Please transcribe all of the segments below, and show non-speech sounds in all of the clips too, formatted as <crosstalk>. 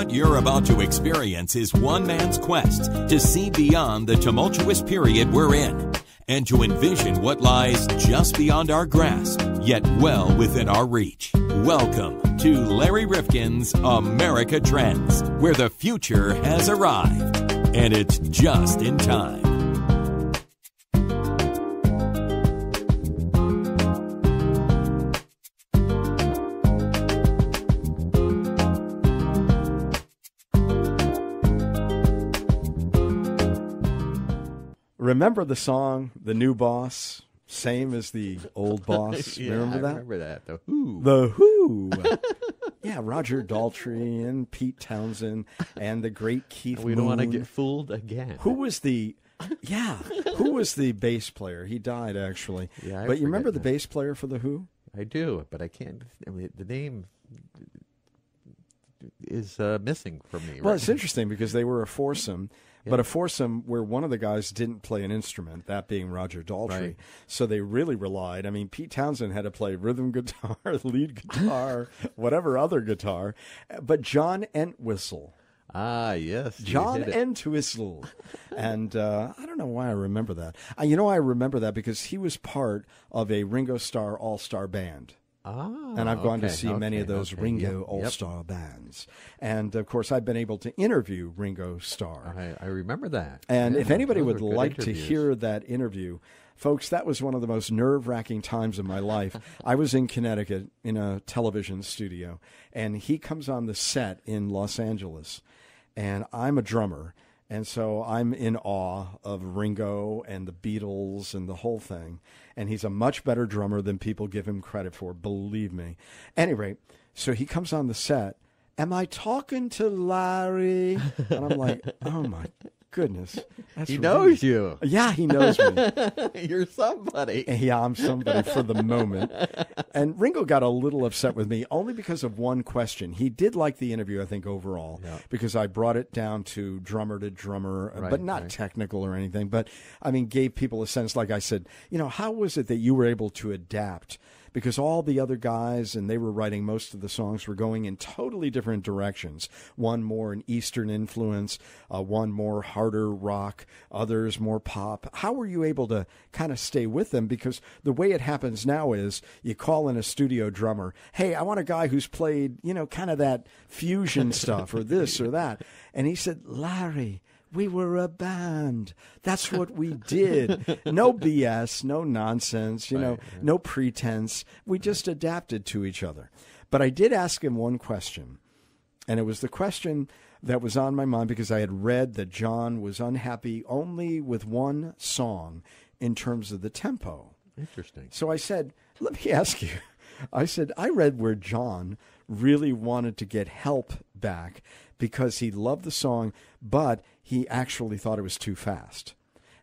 What you're about to experience is one man's quest to see beyond the tumultuous period we're in and to envision what lies just beyond our grasp, yet well within our reach. Welcome to Larry Rifkin's America Trends, where the future has arrived, and it's just in time. Remember the song "The New Boss"? Same as the old <laughs> boss. yeah, remember I that? remember that. The Who. The Who. <laughs> yeah, Roger Daltrey and Pete Townshend and the great Keith. we don't want to get fooled again. Who was the? Yeah, who was the bass player? He died actually. Yeah, I but you remember forget the bass player for the Who? I do, but I can't. I mean, the name is uh, missing from me. Well, right it's interesting because they were a foursome, but a foursome where one of the guys didn't play an instrument, that being Roger Daltrey. Right. So they really relied. I mean, Pete Townshend had to play rhythm guitar, <laughs> lead guitar, whatever other guitar, but John Entwistle. Ah, yes. John. Entwistle. <laughs> and uh, I don't know why I remember that. Uh, you know, I remember that because he was part of a Ringo Starr All Star band. Ah, And I've gone to okay, see many of those okay, Ringo yep, All yep. Star bands. And of course, I've been able to interview Ringo Starr. I, I remember that. And Yeah, if anybody would like to hear that interview, folks, that was one of the most nerve wracking times of my life. <laughs> I was in Connecticut in a television studio, and he comes on the set in Los Angeles, and I'm a drummer. And so I'm in awe of Ringo and the Beatles and the whole thing. And he's a much better drummer than people give him credit for, believe me. Anyway, so he comes on the set. Am I talking to Larry? And I'm like, oh my goodness. <laughs> That's he knows you. Yeah, he knows me. <laughs> You're somebody. yeah, I'm somebody for the moment. <laughs> And Ringo got a little upset with me only because of one question. He did like the interview, I think, overall, Yeah. because I brought it down to drummer to drummer, uh, Right, but not right. technical or anything. But I mean, gave people a sense, like I said, you know, how was it that you were able to adapt? Because all the other guys, and they were writing most of the songs, were going in totally different directions. One more an Eastern influence, uh, one more harder rock, others more pop. How were you able to kind of stay with them? Because the way it happens now is you call in a studio drummer, hey, I want a guy who's played, you know, kind of that fusion stuff or this or that. And he said, Larry, we were a band. That's <laughs> what we did. No BS, no nonsense, you know, no pretense. We just adapted to each other. But I did ask him one question, and it was the question that was on my mind because I had read that John was unhappy only with one song in terms of the tempo. Interesting. So I said, let me ask you. I said, I read where John really wanted to get help back because he loved the song, but he actually thought it was too fast.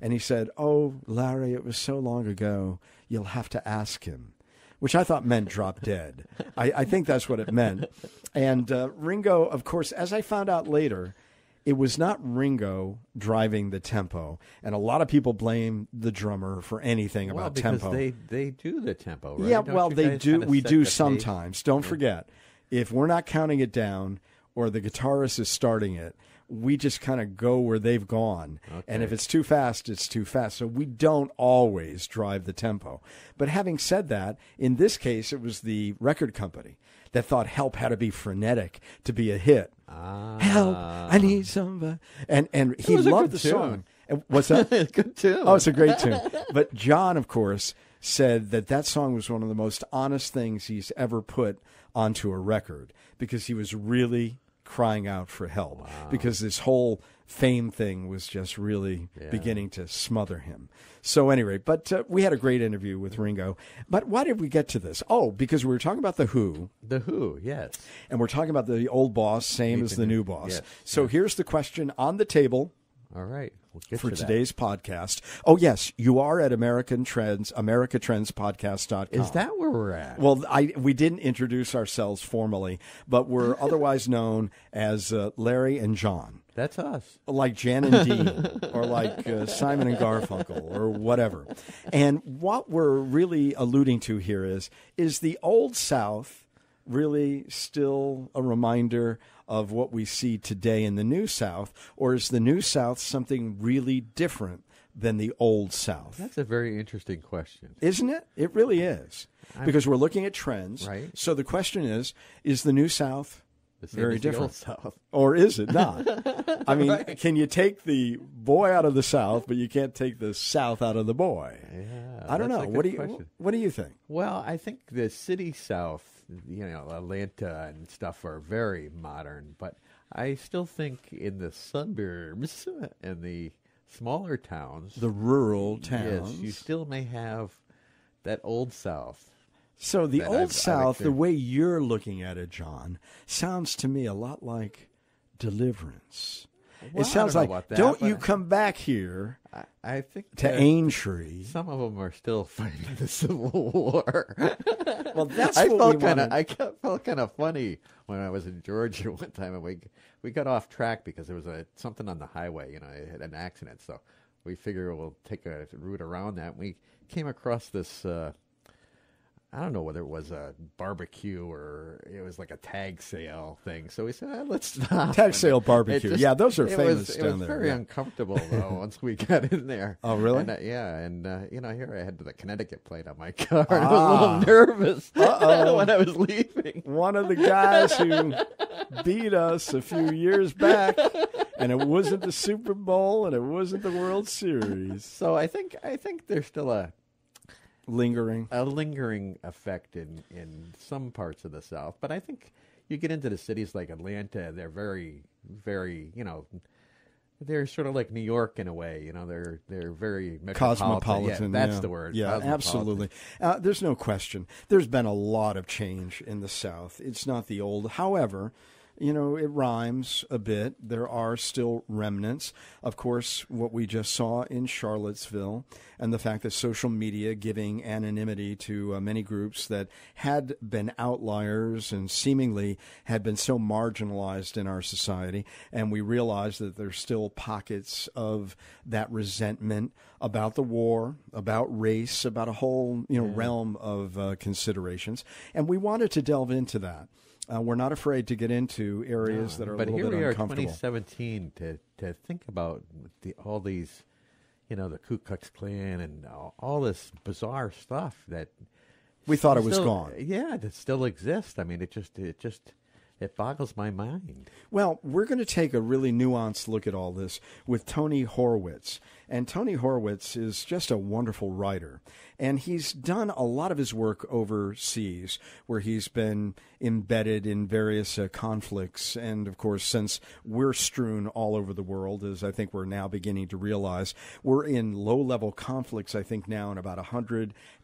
And he said, Oh, Larry, it was so long ago, you'll have to ask him. Which I thought meant drop dead. I, I think that's what it meant. And uh, Ringo, of course, as I found out later, it was not Ringo driving the tempo, and a lot of people blame the drummer for anything Well, about because tempo. they they do the tempo, right? Yeah, Don't well, they do. We do sometimes. Don't forget, if we're not counting it down or the guitarist is starting it, we just kind of go where they've gone. And if it's too fast, it's too fast. So we don't always drive the tempo. But having said that, in this case, it was the record company that thought "Help" had to be frenetic to be a hit. Ah. Help! I need somebody. And and he loved the song. And What's that? <laughs> Good too. Oh, it's a great tune. But John, of course, said that that song was one of the most honest things he's ever put onto a record because he was really crying out for help because this whole fame thing was just really beginning to smother him. So anyway, but uh, we had a great interview with Ringo. But why did we get to this? Oh, because we were talking about the Who, the Who. Yes. and we're talking about the old boss, same as the new boss. yes, So here's the question on the table All right. We'll get for to that. today's podcast. Oh yes, you are at American Trends, AmericaTrendsPodcast.com. Is that where we're at? Well, I we didn't introduce ourselves formally, but we're <laughs> otherwise known as uh, Larry and John, That's us. like Jan and Dean, or like uh, Simon and Garfunkel, or whatever. And what we're really alluding to here is is the old South really still a reminder of what we see today in the New South, or is the New South something really different than the Old South? That's a very interesting question. Isn't it? It really is. Because we're looking at trends. Right. So the question is is the New South very different? South. Or is it not? <laughs> I mean, can you take the boy out of the South, but you can't take the South out of the boy? Yeah, I don't know. What do you question. What do you think? Well, I think the city south, you know, Atlanta and stuff are very modern, but I still think in the suburbs and the smaller towns, The rural towns. yes, you still may have that old south. so the old I've- I've South, the way you're looking at it, John, sounds to me a lot like Deliverance. Well, it sounds like don't that, don't you come back here I, I think to Aintree. some of them are still <laughs> fighting the Civil War. Well, that's I what felt we kind of I felt kind of funny when I was in Georgia <laughs> one time, and we we got off track because there was a something on the highway. You know, it had an accident, so we figure we'll take a route around that. We came across this. Uh, I don't know whether it was a barbecue or it was like a tag sale thing. So we said, "Ah, let's <laughs> stop. Tag sale barbecue. just- Yeah, those are it famous was, It was there, very yeah. uncomfortable <laughs> though once we got in there. Oh, really? And, uh, yeah, and uh, you know, here I had to the Connecticut plate on my <laughs> car. and I was a Ah. little nervous when I was leaving. one of the guys who beat us a few years back, and it wasn't the Super Bowl and it wasn't the World Series. So I think I think there's still a Lingering. a lingering effect in in some parts of the South, but I think you get into the cities like Atlanta, they're very very you know. They're sort of like New York in a way, you know. They're they're very. Cosmopolitan. Yeah, that's yeah. the word. Yeah, absolutely. Uh, there's no question. There's been a lot of change in the South. It's not the old. However, you know, it rhymes a bit. There are still remnants. Of course, what we just saw in Charlottesville and the fact that social media giving anonymity to uh, many groups that had been outliers and seemingly had been so marginalized in our society. And we realize that there's still pockets of that resentment about the war, about race, about a whole you know realm of uh, considerations. And we wanted to delve into that. Uh, we're not afraid to get into areas that are a little uncomfortable. but here bit we are, uncomfortable. 2017, to to think about the, all these, you know, the Ku Klux Klan and all, all this bizarre stuff that We thought it was still- gone. Yeah, that still exists. I mean, it just it just it boggles my mind. Well, we're going to take a really nuanced look at all this with Tony Horwitz. And Tony Horwitz is just a wonderful writer. And he's done a lot of his work overseas, where he's been embedded in various uh, conflicts. And of course, since we're strewn all over the world, as I think we're now beginning to realize, we're in low level conflicts, I think, now in about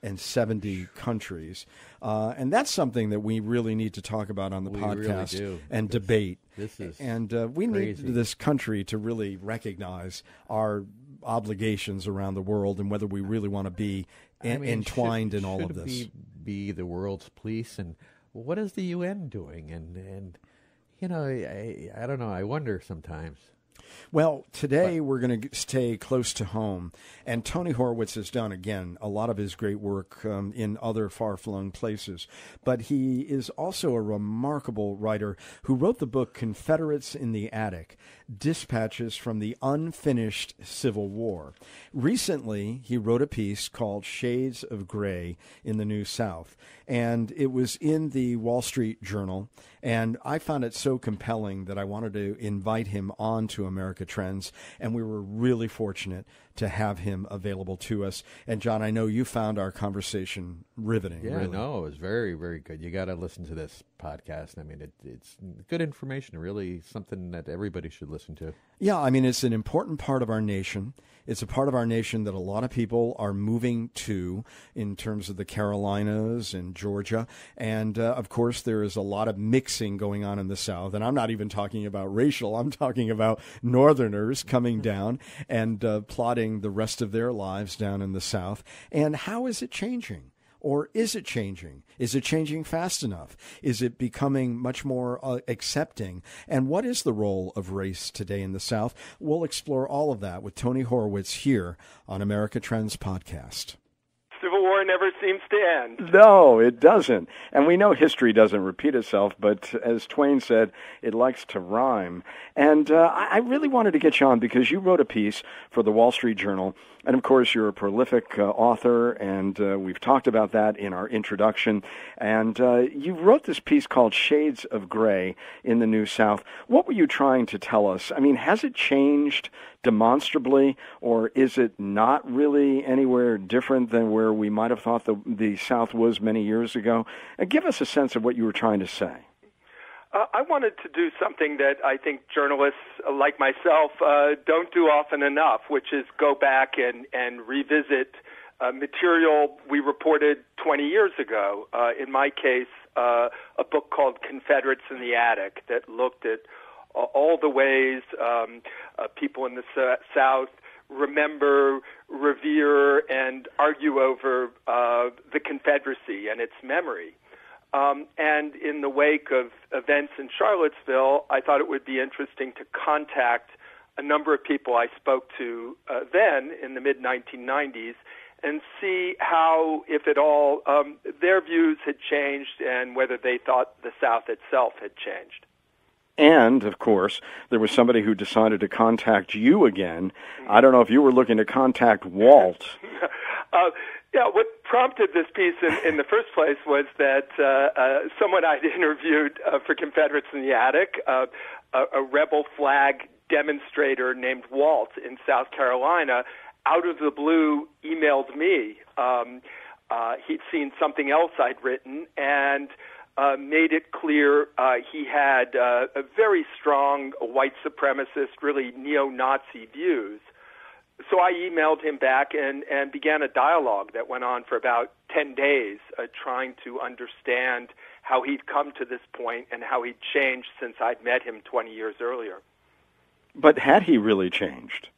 170 countries. Uh, and that's something that we really need to talk about on the We podcast do. and debate. this is and uh, we crazy. need this country to really recognize our obligations around the world and whether we really want to be I mean, entwined should, in all of this. Be, be the world's police, and what is the UN doing? And and you know, I I don't know. I wonder sometimes. Well, today we're going to stay close to home. And Tony Horwitz has done, again, a lot of his great work um, in other far flung places. But he is also a remarkable writer who wrote the book Confederates in the Attic Dispatches from the Unfinished Civil War. Recently, he wrote a piece called Shades of Gray in the New South. And it was in the Wall Street Journal. And I found it so compelling that I wanted to invite him on to America America trends. And we were really fortunate to have him available to us. And John, I know you found our conversation riveting. Yeah, really. no, it was very, very good. You got to listen to this podcast. I mean, it, it's good information. Really, something that everybody should listen to. Yeah, I mean, it's an important part of our nation. It's a part of our nation that a lot of people are moving to in terms of the Carolinas and Georgia. And uh, of course, there is a lot of mixing going on in the South. And I'm not even talking about racial, I'm talking about Northerners coming <laughs> down and uh, plotting the rest of their lives down in the South. And how is it changing? Or is it changing? Is it changing fast enough? Is it becoming much more uh, accepting? And what is the role of race today in the South? We'll explore all of that with Tony Horwitz here on America Trends Podcast. War never seems to end. No, it doesn't. And we know history doesn't repeat itself, but as Twain said, it likes to rhyme. And uh, I really wanted to get you on because you wrote a piece for the Wall Street Journal. And of course, you're a prolific uh, author, and uh, we've talked about that in our introduction. And uh, you wrote this piece called Shades of Gray in the New South. What were you trying to tell us? I mean, has it changed demonstrably, or is it not really anywhere different than where we might have thought the, the South was many years ago? Give us a sense of what you were trying to say. Uh, I wanted to do something that I think journalists like myself uh, don't do often enough, which is go back and, and revisit uh, material we reported 20 years ago. Uh, in my case, uh, a book called Confederates in the Attic that looked at all the ways um, uh, people in the South remember, revere, and argue over uh, the Confederacy and its memory. Um, and in the wake of events in Charlottesville, I thought it would be interesting to contact a number of people I spoke to uh, then in the mid 1990s and see how, if at all, um, their views had changed and whether they thought the South itself had changed. And, of course, there was somebody who decided to contact you again. I don't know if you were looking to contact Walt. <laughs> uh, yeah, what prompted this piece in, in the first place was that uh, uh, someone I'd <laughs> interviewed uh, for Confederates in the Attic, uh, a, a rebel flag demonstrator named Walt in South Carolina, out of the blue emailed me. Um, uh, he'd seen something else I'd written and uh, made it clear uh, he had uh, a very strong white supremacist, really neo-Nazi views so I emailed him back and, and began a dialogue that went on for about 10 days, uh, trying to understand how he'd come to this point and how he'd changed since I'd met him 20 years earlier. But had he really changed?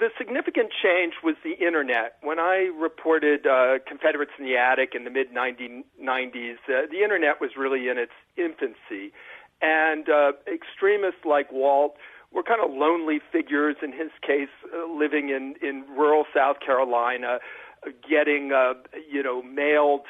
The significant change was the internet. When I reported uh, Confederates in the Attic in the mid 1990s, uh, the internet was really in its infancy. And uh, extremists like Walt were kind of lonely figures in his case, uh, living in in rural South Carolina, uh, getting uh, you know mailed.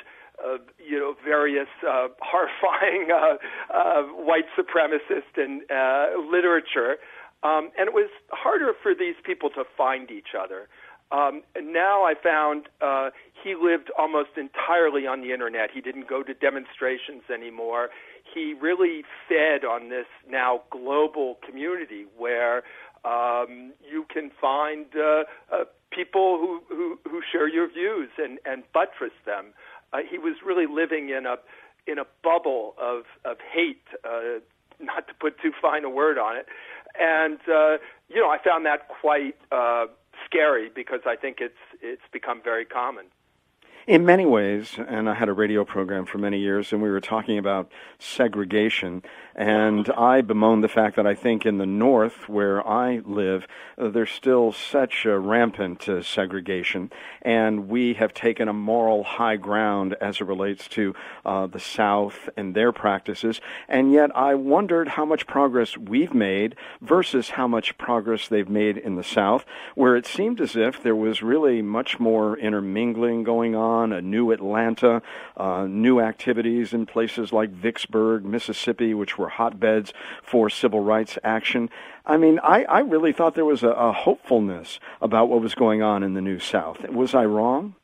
Uh, you know, various uh, <laughs> horrifying uh, uh, white supremacist and uh, literature, um, and it was harder for these people to find each other. Um, and now I found uh, he lived almost entirely on the internet. He didn't go to demonstrations anymore he really fed on this now global community where um, you can find uh, uh, people who, who, who share your views and, and buttress them. Uh, he was really living in a in a bubble of of hate, uh, not to put too fine a word on it, and uh, you know I found that quite uh, scary because I think it's it's become very common. In many ways, and I had a radio program for many years, and we were talking about segregation. And I bemoan the fact that I think in the North, where I live, uh, there's still such a rampant uh, segregation. And we have taken a moral high ground as it relates to uh, the South and their practices. And yet I wondered how much progress we've made versus how much progress they've made in the South, where it seemed as if there was really much more intermingling going on a new Atlanta, uh, new activities in places like Vicksburg, Mississippi, which were hotbeds for civil rights action. I mean, I, I really thought there was a, a hopefulness about what was going on in the New South. Was I wrong?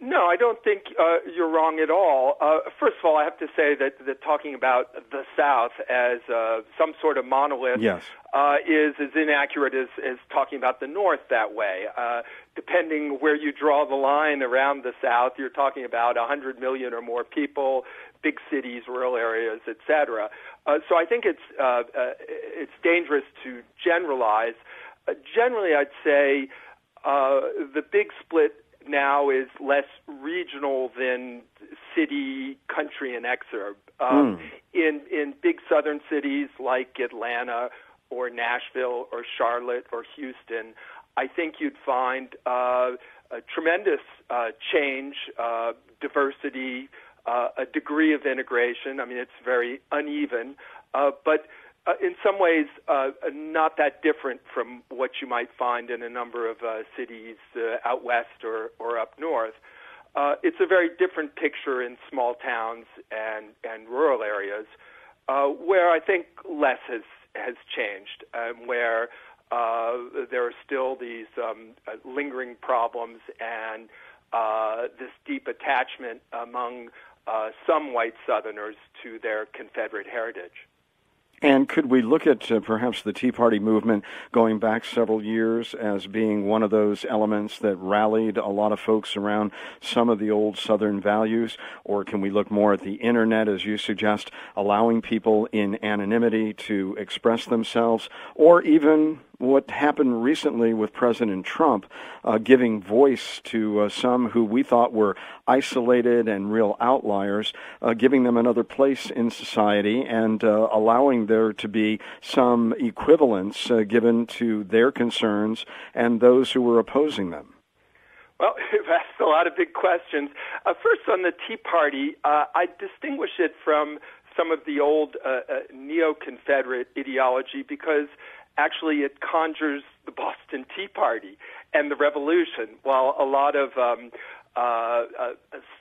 No, I don't think uh, you're wrong at all. Uh, first of all, I have to say that, that talking about the South as uh, some sort of monolith yes. uh, is as inaccurate as, as talking about the North that way. Uh, depending where you draw the line around the South, you're talking about 100 million or more people, big cities, rural areas, etc. Uh, so I think it's uh, uh, it's dangerous to generalize. Uh, generally, I'd say uh, the big split now is less regional than city, country, and exurb. Um, mm. In in big southern cities like Atlanta or Nashville or Charlotte or Houston, I think you'd find uh, a tremendous uh, change, uh, diversity, uh, a degree of integration. I mean, it's very uneven, uh, but uh, in some ways uh, not that different from what you might find in a number of uh, cities uh, out west or, or up north. uh, it's a very different picture in small towns and, and rural areas, uh, where I think less has has changed, um, where uh, there are still these um, uh, lingering problems and uh, this deep attachment among uh, some white Southerners to their Confederate heritage. And could we look at uh, perhaps the Tea Party movement going back several years as being one of those elements that rallied a lot of folks around some of the old Southern values? Or can we look more at the internet, as you suggest, allowing people in anonymity to express themselves? Or even what happened recently with President Trump, uh, giving voice to uh, some who we thought were isolated and real outliers, uh, giving them another place in society and uh, allowing there to be some equivalence uh, given to their concerns and those who were opposing them. Well, <laughs> you've asked a lot of big questions. Uh, first, on the Tea Party, I distinguish it from some of the old neo Confederate ideology because actually it conjures the Boston Tea Party and the Revolution, while a lot of um, uh, uh,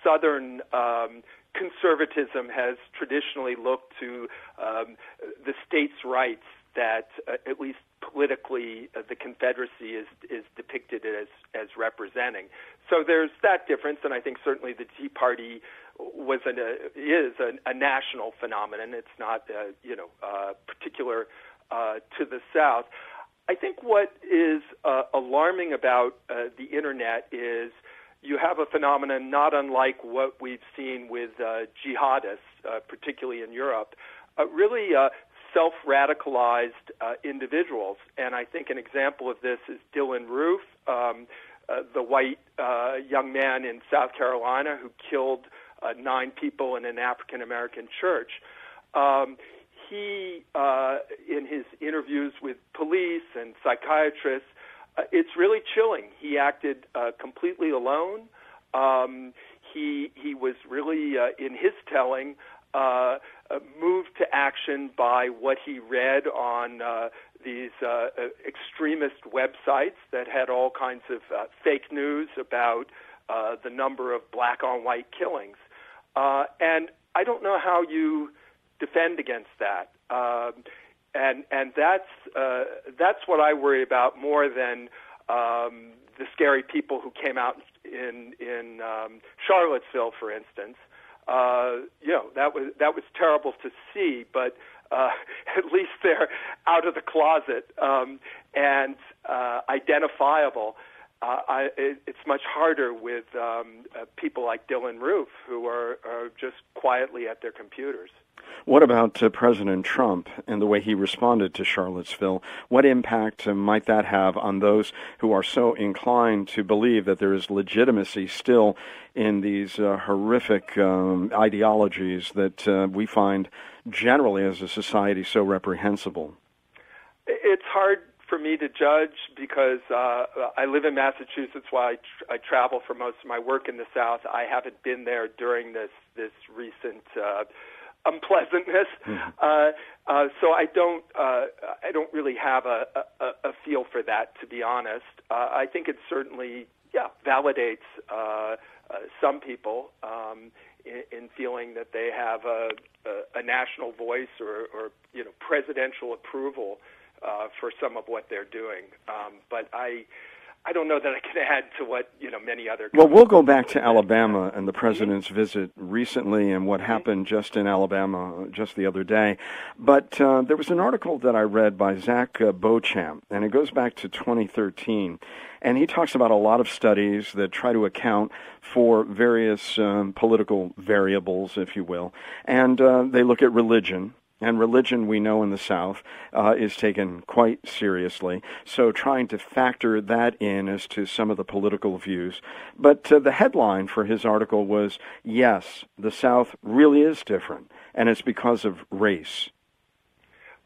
Southern um, conservatism has traditionally looked to um, the states' rights that, uh, at least politically, uh, the Confederacy is is depicted as as representing. So there's that difference, and I think certainly the Tea Party was an, uh, is a, a national phenomenon. It's not uh, you know uh, particular uh, to the south. I think what is uh, alarming about uh, the internet is you have a phenomenon not unlike what we've seen with uh, jihadists, uh, particularly in Europe, uh, really uh, self radicalized uh, individuals. And I think an example of this is Dylann Roof, um, uh, the white uh, young man in South Carolina who killed uh, nine people in an African American church. Um, he, uh, in his interviews with police and psychiatrists, uh, it's really chilling. He acted uh, completely alone. Um, he he was really, uh, in his telling, uh, uh, moved to action by what he read on uh, these uh, uh, extremist websites that had all kinds of uh, fake news about uh, the number of black on white killings. Uh, and I don't know how you defend against that. Um, and and that's uh, that's what I worry about more than um, the scary people who came out in in um, Charlottesville, for instance. Uh, you know that was that was terrible to see, but uh, <laughs> at least they're out of the closet um, and uh, identifiable. Uh, I, it, it's much harder with um, uh, people like Dylann Roof, who are, are just quietly at their computers. What about uh, President Trump and the way he responded to Charlottesville? What impact uh, might that have on those who are so inclined to believe that there is legitimacy still in these uh, horrific um, ideologies that uh, we find generally as a society so reprehensible? It's hard for me to judge because uh, I live in Massachusetts while I, tr- I travel for most of my work in the South. I haven't been there during this this recent unpleasantness. Mm-hmm. Uh, uh, so I don't uh, I don't really have a, a, a feel for that to be honest. Uh, I think it certainly yeah validates uh, uh, some people um, in, in feeling that they have a, a, a national voice or, or you know presidential approval uh, for some of what they're doing. Um, but I I don't know that I can add to what you know many other. Well, we'll go back to <laughs> Alabama and the president's visit recently and what happened just in Alabama just the other day. But uh, there was an article that I read by Zach uh, Beauchamp, and it goes back to 2013, and he talks about a lot of studies that try to account for various um, political variables, if you will, and uh, they look at religion and religion, we know in the South, uh, is taken quite seriously. So trying to factor that in as to some of the political views. But uh, the headline for his article was Yes, the South really is different, and it's because of race.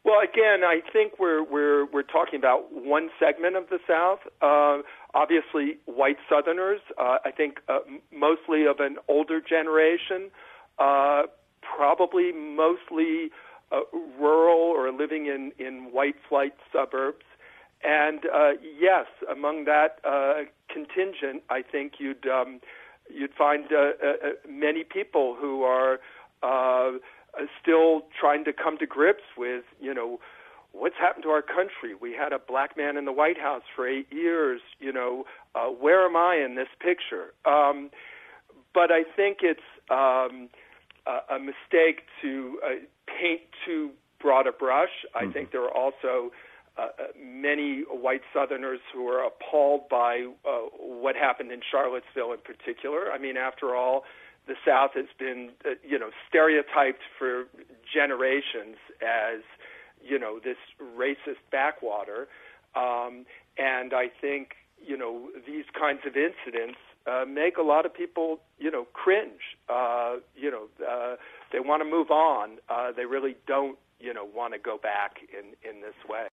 Well, again, I think we're we're we're talking about one segment of the South. Uh, obviously, white Southerners. Uh, I think uh, mostly of an older generation. Uh, probably mostly uh, rural or living in, in white flight suburbs. And uh, yes, among that uh, contingent, I think you'd um, you'd find uh, uh, uh many people who are still trying to come to grips with, you know, what's happened to our country? We had a black man in the White House for eight years. You know, where am I in this picture? Um, but I think it's um, a, a mistake to uh, paint too broad a brush. I mm-hmm. think there are also uh, uh, many white Southerners who are appalled by uh, what happened in Charlottesville in particular. I mean, after all, the South has been, uh, you know, stereotyped for generations as, you know, this racist backwater. Um, and I think, you know, these kinds of incidents uh, make a lot of people, you know, cringe. Uh, you know, uh, they want to move on. Uh, they really don't, you know, want to go back in in this way.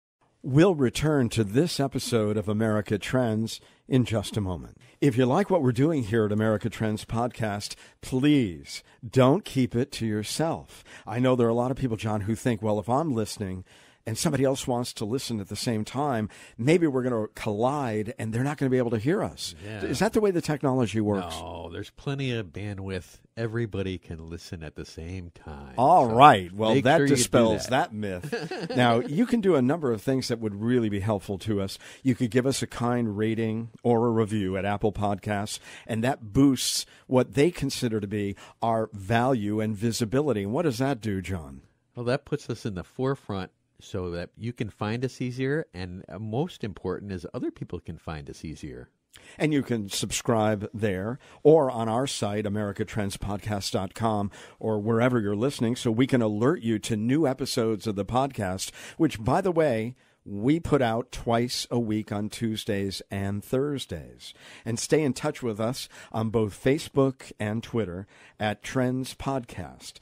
We'll return to this episode of America Trends in just a moment. If you like what we're doing here at America Trends Podcast, please don't keep it to yourself. I know there are a lot of people, John, who think, well, if I'm listening, and somebody else wants to listen at the same time, maybe we're going to collide and they're not going to be able to hear us. Yeah. Is that the way the technology works? No, there's plenty of bandwidth. Everybody can listen at the same time. All so right. Well, that sure dispels that. that myth. <laughs> now, you can do a number of things that would really be helpful to us. You could give us a kind rating or a review at Apple Podcasts, and that boosts what they consider to be our value and visibility. And what does that do, John? Well, that puts us in the forefront so that you can find us easier, and uh, most important is other people can find us easier. And you can subscribe there or on our site, americatrendspodcast.com, or wherever you're listening, so we can alert you to new episodes of the podcast, which, by the way, we put out twice a week on Tuesdays and Thursdays. And stay in touch with us on both Facebook and Twitter at Trends Podcast.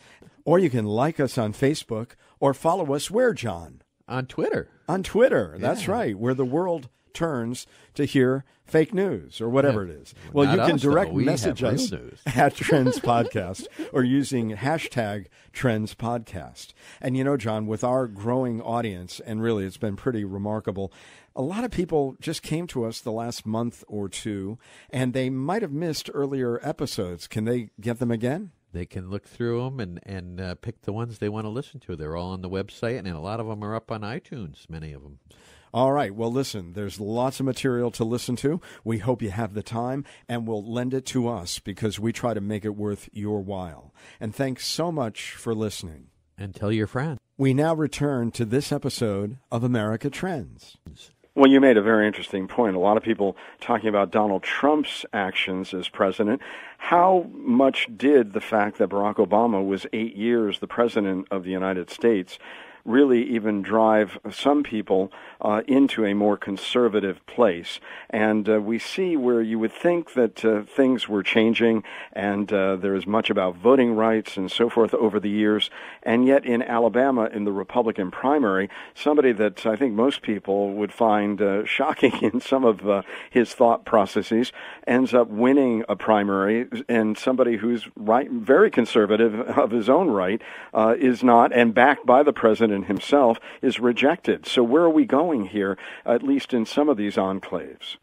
Or you can like us on Facebook or follow us where, John? On Twitter. On Twitter. That's right. Where the world turns to hear fake news or whatever yeah. it is. Well, Not you can us, direct we message us <laughs> at Trends Podcast or using hashtag Trends Podcast. And you know, John, with our growing audience, and really it's been pretty remarkable, a lot of people just came to us the last month or two and they might have missed earlier episodes. Can they get them again? They can look through them and and uh, pick the ones they want to listen to. They're all on the website, and a lot of them are up on iTunes. Many of them. All right. Well, listen, there's lots of material to listen to. We hope you have the time and will lend it to us because we try to make it worth your while. And thanks so much for listening. And tell your friends. We now return to this episode of America Trends. Well, you made a very interesting point. A lot of people talking about Donald Trump's actions as president. How much did the fact that Barack Obama was eight years the president of the United States really even drive some people uh, into a more conservative place. And uh, we see where you would think that uh, things were changing and uh, there is much about voting rights and so forth over the years. And yet in Alabama, in the Republican primary, somebody that I think most people would find uh, <laughs> shocking in some of uh, his thought processes ends up winning a primary, and somebody who's right, very conservative of his own right is not, and backed by the president himself, is rejected. So where are we going? going here, at least in some of these enclaves?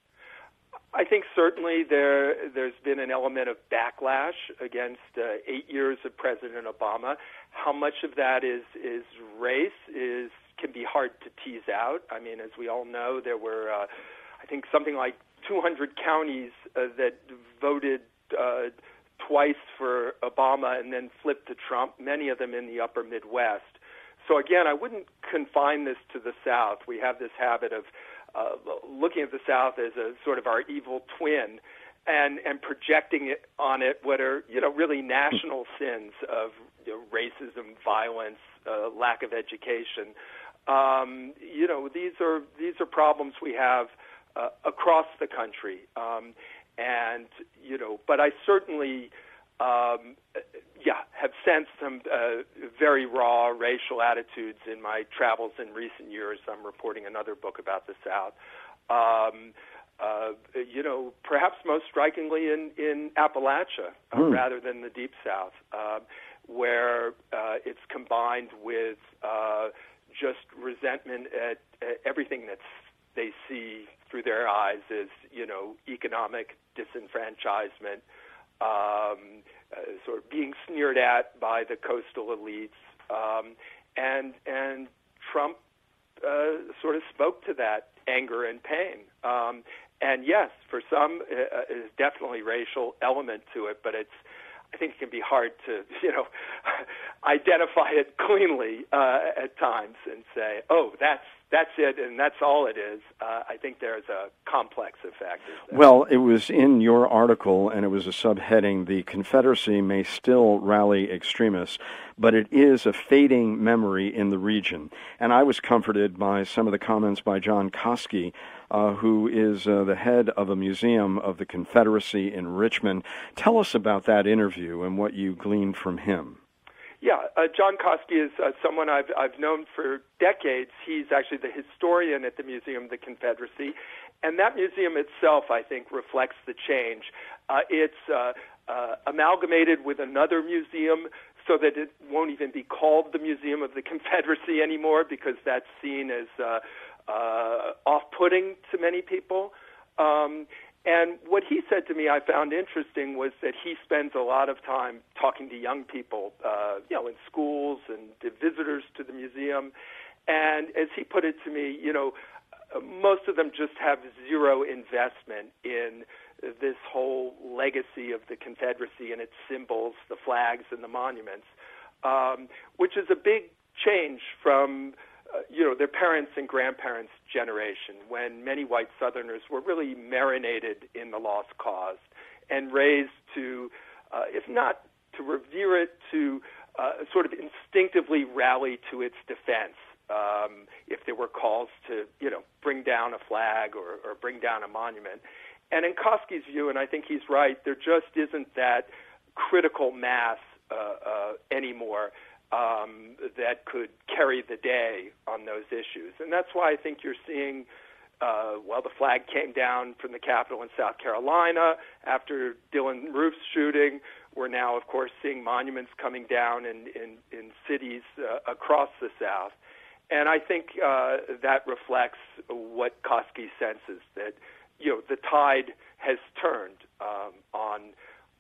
I think certainly there there's been an element of backlash against uh, eight years of President Obama. How much of that is is race is can be hard to tease out. I mean, as we all know, there were uh, I think something like 200 counties uh, that voted uh, twice for Obama and then flipped to Trump. Many of them in the Upper Midwest. So again, I wouldn't confine this to the South. We have this habit of uh, looking at the South as a sort of our evil twin, and and projecting it on it what are you know really national sins of you know, racism, violence, uh, lack of education. Um, you know these are these are problems we have uh, across the country, um, and you know. But I certainly um, yeah, have sensed some uh, very raw racial attitudes in my travels in recent years. I'm reporting another book about the South. Um, uh, you know, perhaps most strikingly in in Appalachia uh, mm. rather than the Deep South, uh, where uh, it's combined with uh, just resentment at, at everything that they see through their eyes as you know economic disenfranchisement um, uh, sort of being sneered at by the coastal elites, um, and and Trump uh, sort of spoke to that anger and pain. Um, and yes, for some, uh, is definitely racial element to it, but it's I think it can be hard to, <laughs> you know, <laughs> identify it cleanly uh, at times and say, "Oh, that's that's it, and that's all it is." Uh, I think there's a complex. There. Well, it was in your article, and it was a subheading: "The Confederacy may still rally extremists, but it is a fading memory in the region." And I was comforted by some of the comments by John Coski uh, who is uh, the head of a museum of the Confederacy in Richmond. Tell us about that interview and what you gleaned from him. Yeah, uh, John Coski is uh, someone I've I've known for decades. He's actually the historian at the Museum of the Confederacy, and that museum itself, I think, reflects the change. Uh, it's uh, uh, amalgamated with another museum so that it won't even be called the Museum of the Confederacy anymore because that's seen as uh, uh, off-putting to many people. Um, and what he said to me, I found interesting, was that he spends a lot of time talking to young people, uh, you know, in schools and to visitors to the museum. And as he put it to me, you know, most of them just have zero investment in this whole legacy of the Confederacy and its symbols, the flags and the monuments, um, which is a big change from uh, you know, their parents' and grandparents' generation, when many white Southerners were really marinated in the lost cause and raised to, uh, if not to revere it, to uh, sort of instinctively rally to its defense. Um, if there were calls to, you know, bring down a flag or, or bring down a monument. And in Coski's view, and I think he's right, there just isn't that critical mass uh, uh, anymore um, that could carry the day on those issues. And that's why I think you're seeing, uh, well, the flag came down from the Capitol in South Carolina after Dylann Roof's shooting. We're now, of course, seeing monuments coming down in, in, in cities uh, across the South. And I think uh, that reflects what Coski senses that, you know, the tide has turned um, on,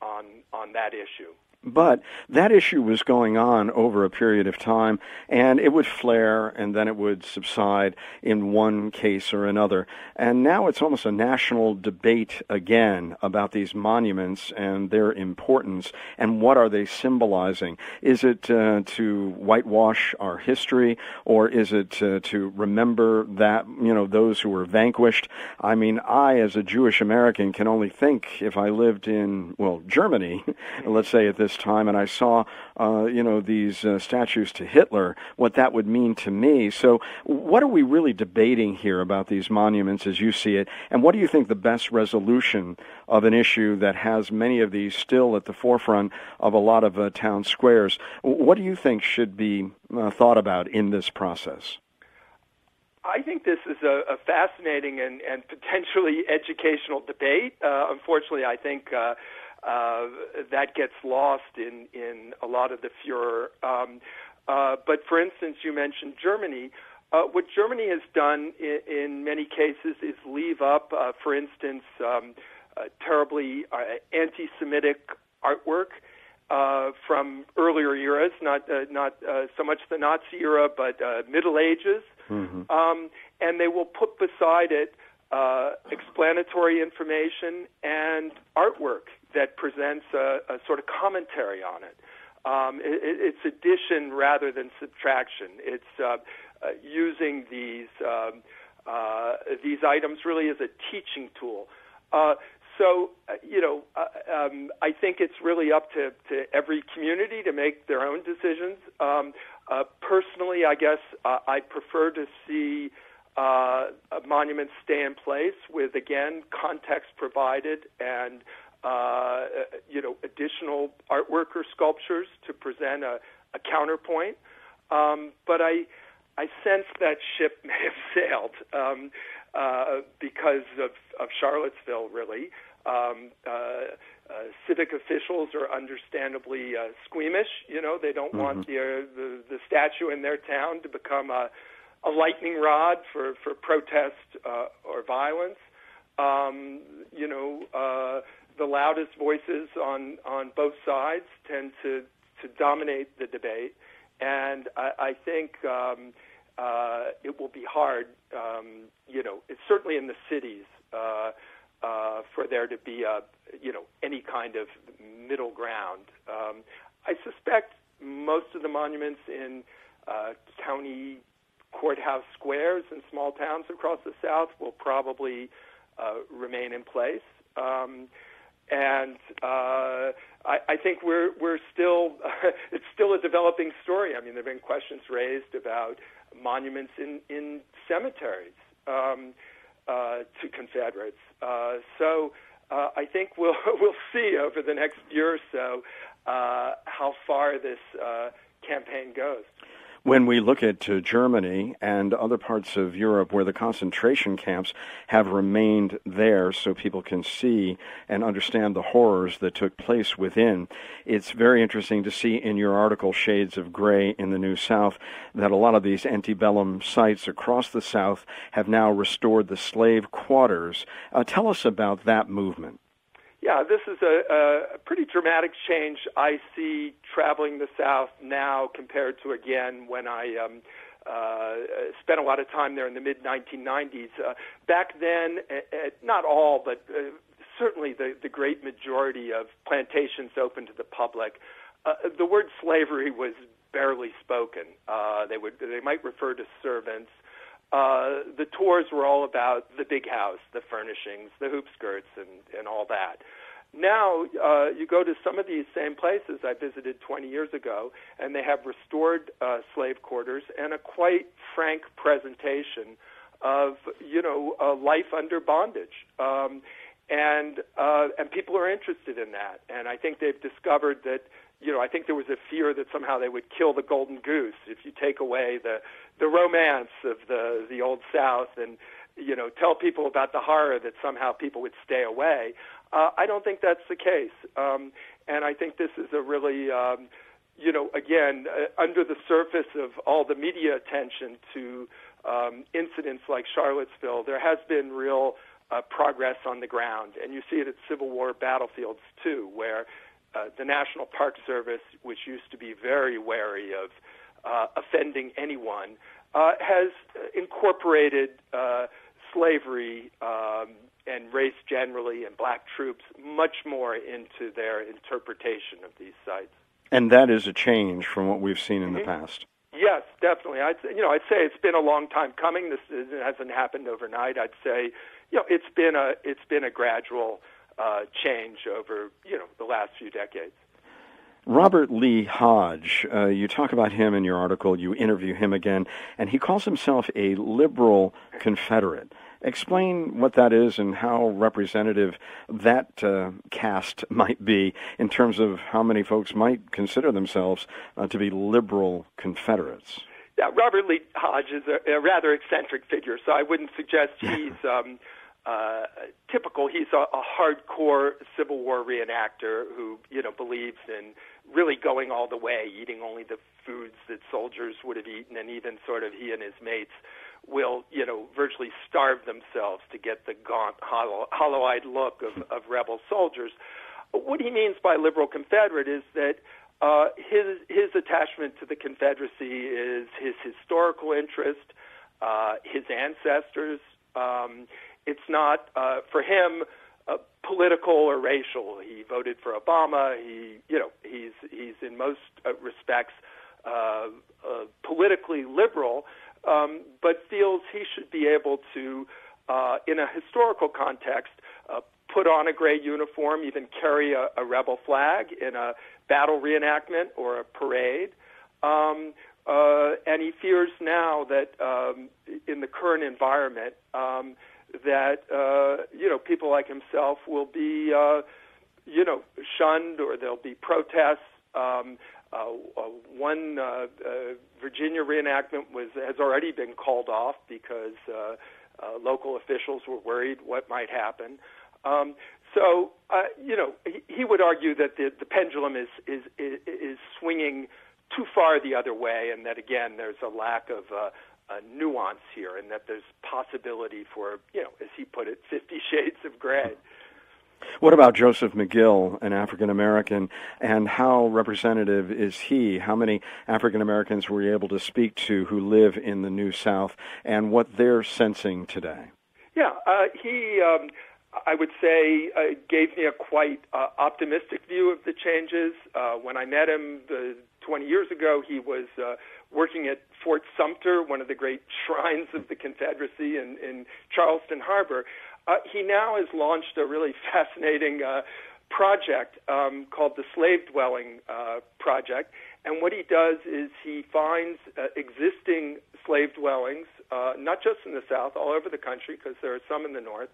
on, on that issue. But that issue was going on over a period of time, and it would flare and then it would subside in one case or another. And now it's almost a national debate again about these monuments and their importance and what are they symbolizing. Is it uh, to whitewash our history, or is it uh, to remember that you know those who were vanquished? I mean, I as a Jewish American can only think if I lived in well Germany, <laughs> let's say at this time, and I saw, uh, you know, these uh, statues to Hitler, what that would mean to me. So, what are we really debating here about these monuments as you see it? And what do you think the best resolution of an issue that has many of these still at the forefront of a lot of uh, town squares? What do you think should be uh, thought about in this process? I think this is a, a fascinating and, and, potentially educational debate. Uh, unfortunately, I think uh, uh, that gets lost in, in a lot of the furor. Um, uh, but for instance, you mentioned Germany. Uh, what Germany has done in, in many cases is leave up, uh, for instance, um, uh, terribly uh, anti-Semitic artwork uh, from earlier eras, not uh, not uh, so much the Nazi era, but uh, Middle Ages, mm-hmm. um, and they will put beside it uh, explanatory information and artwork that presents a, a sort of commentary on it. Um, it. It's addition rather than subtraction. It's uh, uh, using these um, uh, these items really as a teaching tool. Uh, so, uh, you know, uh, um, I think it's really up to, to every community to make their own decisions. Um, personally, I guess I prefer to see monuments stay in place with, again, context provided and uh, you know, additional artwork or sculptures to present a, a counterpoint. Um, but I, I sense that ship <laughs> may have sailed um, uh, because of, of Charlottesville, really. Um, uh, uh, civic officials are understandably uh, squeamish. You know, they don't mm-hmm. want the, uh, the the statue in their town to become a a lightning rod for for protest uh, or violence. Um, you know, uh, the loudest voices on on both sides tend to to dominate the debate, and I, I think um, uh, it will be hard. Um, you know, it's certainly in the cities uh, uh, for there to be a you know any kind of middle ground. Um, I suspect most of the monuments in uh, county courthouse squares in small towns across the South will probably uh, remain in place. Um, and uh, I, I think we're we're still <laughs> it's still a developing story. I mean, there've been questions raised about monuments in in cemeteries um, uh, to Confederates. Uh, so uh, I think we'll <laughs> we'll see over the next year or so uh, how far this uh, campaign goes when we look at uh, Germany and other parts of Europe where the concentration camps have remained there so people can see and understand the horrors that took place within, it's very interesting to see in your article, Shades of Gray in the New South, that a lot of these antebellum sites across the South have now restored the slave quarters. Uh, tell us about that movement. Yeah, this is a, a pretty dramatic change I see traveling the South now compared to again when I um, uh, spent a lot of time there in the mid 1990s. Uh, back then, uh, not all, but uh, certainly the, the great majority of plantations open to the public. Uh, the word slavery was barely spoken. Uh, they would they might refer to servants. The tours were all about the big house, the furnishings, the hoop skirts, and, and all that. Now uh, you go to some of these same places I visited 20 years ago, and they have restored uh, slave quarters and a quite frank presentation of you know uh, life under bondage. Um, and uh, and people are interested in that, and I think they've discovered that you know, I think there was a fear that somehow they would kill the golden goose if you take away the the romance of the the old South and you know tell people about the horror that somehow people would stay away. Uh, I don't think that's the case, um, and I think this is a really um, you know again uh, under the surface of all the media attention to um, incidents like Charlottesville, there has been real uh, progress on the ground, and you see it at Civil War battlefields too, where uh, the National Park Service, which used to be very wary of uh, offending anyone, uh, has incorporated uh, slavery um, and race generally and black troops much more into their interpretation of these sites. And that is a change from what we've seen in mm-hmm. the past. Yes, definitely. I'd you know I'd say it's been a long time coming. This hasn't happened overnight. I'd say you know it's been a it's been a gradual uh, change over you know the last few decades. Robert Lee Hodge, uh, you talk about him in your article. You interview him again, and he calls himself a liberal Confederate. Explain what that is and how representative that uh, cast might be in terms of how many folks might consider themselves uh, to be liberal Confederates. Yeah, Robert Lee Hodge is a, a rather eccentric figure, so I wouldn't suggest he's <laughs> um, uh, typical. He's a, a hardcore Civil War reenactor who, you know, believes in really going all the way, eating only the foods that soldiers would have eaten, and even sort of he and his mates will, you know, virtually starve themselves to get the gaunt, hollow, hollow-eyed look of, of rebel soldiers. What he means by liberal Confederate is that uh, his his attachment to the Confederacy is his historical interest, uh, his ancestors. Um, it's not uh, for him uh, political or racial. He voted for Obama. He, you know, he's he's in most uh, respects uh, uh, politically liberal, um, but feels he should be able to, uh, in a historical context, uh, put on a gray uniform, even carry a, a rebel flag in a battle reenactment or a parade. Um, uh, and he fears now that um, in the current environment, um, that uh, you know people like himself will be uh, you know shunned or there'll be protests. Um, uh, uh, one uh, uh, Virginia reenactment was has already been called off because uh, uh, local officials were worried what might happen. Um, so uh, you know he, he would argue that the, the pendulum is, is is is swinging too far the other way, and that again there's a lack of uh, a nuance here, and that there's possibility for, you know, as he put it, Fifty <laughs> Shades of Gray. What about Joseph McGill, an African American, and how representative is he? How many African Americans were you able to speak to who live in the New South and what they're sensing today? Yeah, uh, he, um, I would say, uh, gave me a quite uh, optimistic view of the changes. Uh, when I met him the, 20 years ago, he was uh, working at Fort Sumter, one of the great <laughs> shrines of the Confederacy in, in Charleston Harbor. Uh, he now has launched a really <laughs> fascinating uh, project um, called the Slave Dwelling uh, Project. And what he does is he finds uh, existing slave dwellings, uh, not just in the South, all over the country, because there are some in the North,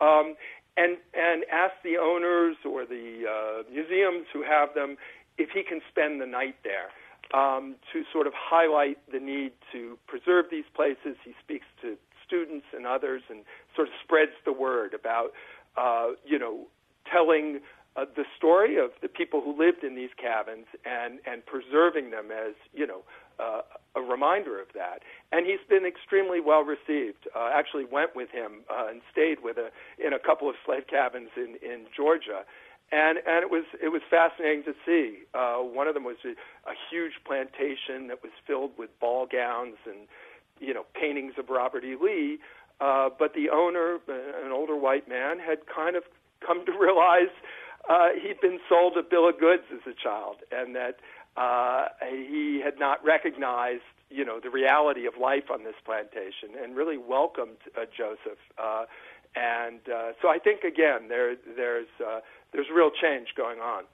um, and and asks the owners or the uh, museums who have them if he can spend the night there um, to sort of highlight the need to preserve these places. He speaks to students and others and sort of spreads the word about, uh, you know, telling uh, the story of the people who lived in these cabins and, and preserving them as, you know, uh, a reminder of that. And he's been extremely well received. Uh, actually went with him uh, and stayed with a, in a couple of slave cabins in, in Georgia and and it was it was fascinating to see. Uh, one of them was a, a huge plantation that was filled with ball gowns and you know paintings of Robert E. Lee. Uh, but the owner, uh, an older white man, had kind of come to <laughs> realize uh, he'd been sold a bill of goods as a child, and that uh, he had not recognized you know the reality of life on this plantation, and really welcomed uh, Joseph. Uh, and uh, so I think again there there's uh, there's real change going on.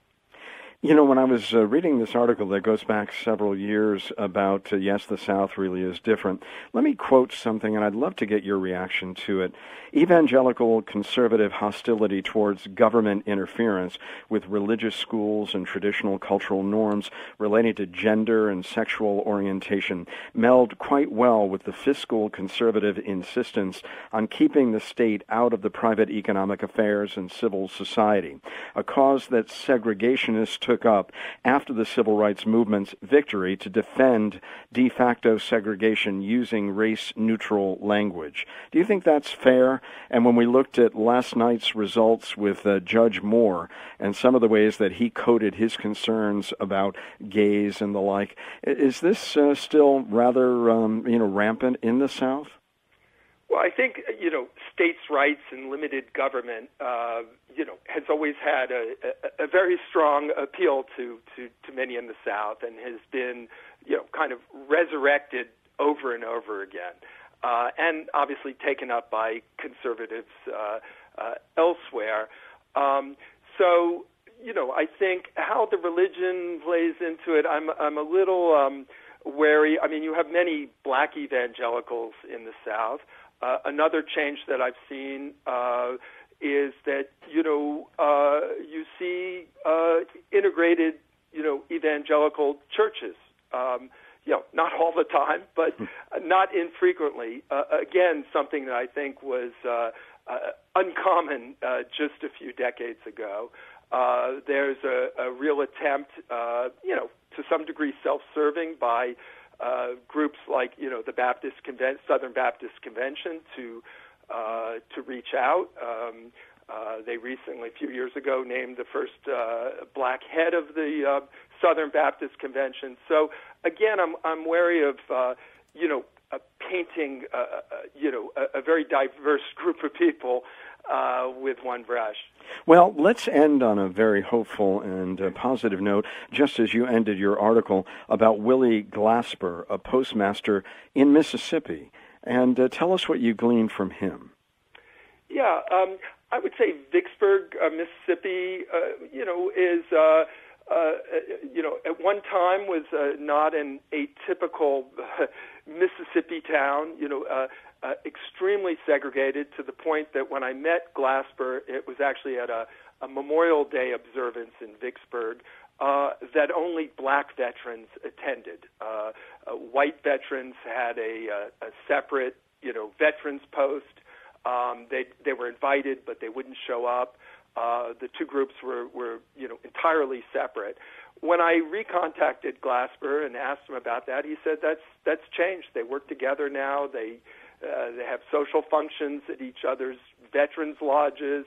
You know, when I was uh, reading this article that goes back several years about, uh, yes, the South really is different, let me quote something, and I'd love to get your reaction to it. Evangelical conservative hostility towards government interference with religious schools and traditional cultural norms relating to gender and sexual orientation meld quite well with the fiscal conservative insistence on keeping the state out of the private economic affairs and civil society, a cause that segregationists took up after the civil rights movement's victory to defend de facto segregation using race neutral language. Do you think that's fair? And when we looked at last night's results with uh, Judge Moore and some of the ways that he coded his concerns about gays and the like, is this uh, still rather um, you know rampant in the South? Well, I think you know states' rights and limited government, uh, you know, has always had a, a, a very strong appeal to, to to many in the South, and has been you know kind of resurrected over and over again, uh, and obviously taken up by conservatives uh, uh, elsewhere. Um, so you know, I think how the religion plays into it, I'm I'm a little um, wary. I mean, you have many black evangelicals in the South. Uh, another change that I've seen uh, is that you know uh, you see uh, integrated you know evangelical churches. Um, you know, not all the time, but not infrequently. Uh, again, something that I think was uh, uh, uncommon uh, just a few decades ago. Uh, there's a, a real attempt, uh, you know, to some degree self-serving by uh, groups like you know the Baptist Conven- Southern Baptist Convention to uh, to reach out. Um, uh, they recently, a few years ago, named the first uh, black head of the uh, Southern Baptist Convention. So again, I'm I'm wary of uh, you know uh, painting uh, you know a, a very diverse group of people uh, with one brush. Well, let's end on a very hopeful and uh, positive note, just as you ended your article about Willie Glasper, a postmaster in Mississippi. And uh, tell us what you gleaned from him. Yeah, um, I would say Vicksburg, uh, Mississippi, uh, you know, is. Uh, uh, you know, at one time was uh, not an atypical uh, <laughs> Mississippi town. You know, uh, uh, extremely segregated to the point that when I met Glasper, it was actually at a, a Memorial Day observance in Vicksburg. Uh, that only black veterans attended. Uh, uh, white veterans had a, a, a separate, you know, veterans post. Um, they they were invited, but they wouldn't show up. Uh, the two groups were were you know entirely separate. When I recontacted Glasper and asked him about that, he said that's that's changed. They work together now. They uh, they have social functions at each other's veterans lodges.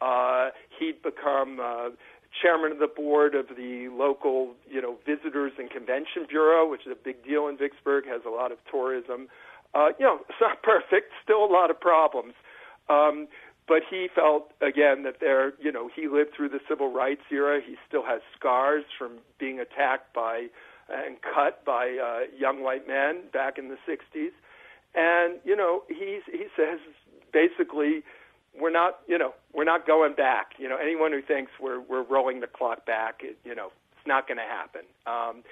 Uh, he'd become uh, chairman of the board of the local, you know, visitors and convention bureau, which is a big deal in Vicksburg. Has a lot of tourism. Uh, you know, it's not <laughs> perfect. Still a lot of problems. Um, but he felt again that there, you know, he lived through the civil rights era. He still has scars from being attacked by and cut by uh, young white men back in the '60s. And you know, he he says basically, we're not, you know, we're not going back. You know, anyone who thinks we're we're rolling the clock back, it, you know, it's not going to happen. Um,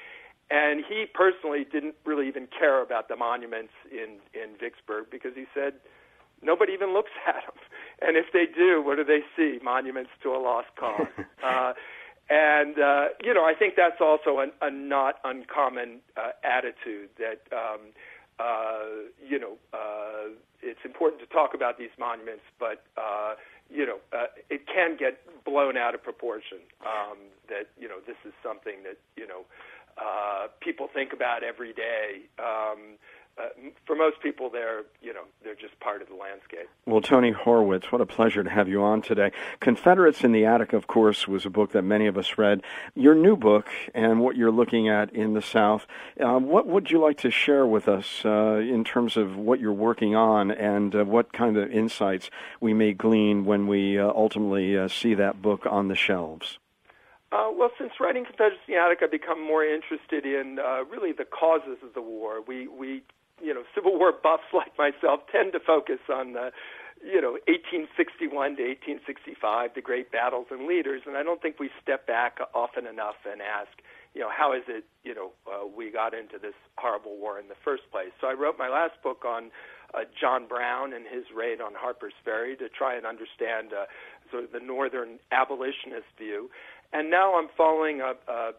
and he personally didn't really even care about the monuments in in Vicksburg because he said nobody even looks <laughs> at them. And if they do, what do they see? Monuments to a lost cause. <laughs> uh, and uh, you know, I think that's also an, a not uncommon uh, attitude that um, uh, you know uh, it's important to talk about these monuments, but uh, you know uh, it can get blown out of proportion. Um, that you know this is something that you know uh, people think about every day. Um, uh, for most people, they're you know they're just part of the landscape. Well, Tony Horwitz, what a pleasure to have you on today. Confederates in the Attic, of course, was a book that many of us read. Your new book and what you're looking at in the South. Uh, what would you like to share with us uh, in terms of what you're working on and uh, what kind of insights we may glean when we uh, ultimately uh, see that book on the shelves? Uh, well, since writing Confederates in the Attic, I've become more interested in uh, really the causes of the war. We we Civil War buffs <laughs> like myself tend to focus on the, you know, 1861 to 1865, the great battles and leaders, and I don't think we step back often enough and ask, you know, how is it, you know, uh, we got into this horrible war in the first place? So I wrote my last book on uh, John Brown and his raid on Harper's Ferry to try and understand uh, sort of the northern abolitionist view, and now I'm following a. uh,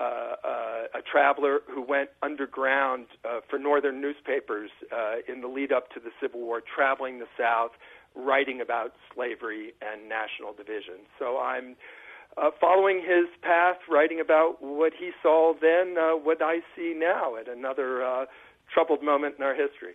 a traveler who went underground uh, for northern newspapers uh, in the lead up to the Civil War, traveling the South, writing about slavery and national division. So I'm uh, following his path, writing about what he saw then, uh, what I see now at another uh, troubled moment in our history.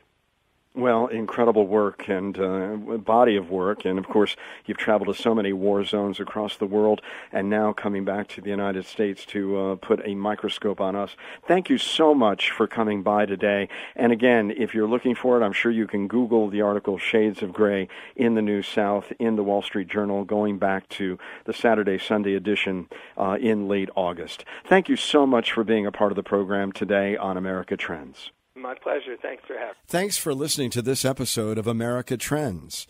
Well, incredible work and uh, body of work, and of course, you've traveled to so many war zones across the world, and now coming back to the United States to uh, put a microscope on us. Thank you so much for coming by today. And again, if you're looking for it, I'm sure you can Google the article "Shades of Gray" in the New South in the Wall Street Journal, going back to the Saturday Sunday edition uh, in late August. Thank you so much for being a part of the program today on America Trends. My pleasure. Thanks for having. me. Thanks for listening to this episode of America Trends.